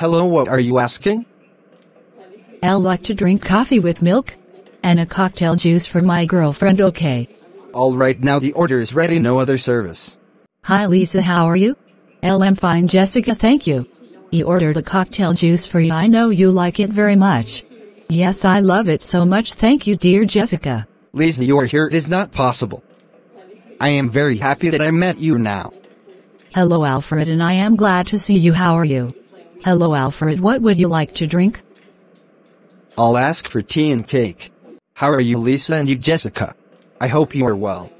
Hello, what are you asking? I'll like to drink coffee with milk. And a cocktail juice for my girlfriend, okay? Alright, now the order is ready, no other service. Hi Lisa, how are you? L, I'm fine, Jessica, thank you. He ordered a cocktail juice for you, I know you like it very much. Yes, I love it so much, thank you, dear Jessica. Lisa, you are here, it is not possible. I am very happy that I met you now. Hello, Alfred, and I am glad to see you, how are you? Hello, Alfred, what would you like to drink? I'll ask for tea and cake. How are you, Lisa, and you, Jessica? I hope you are well.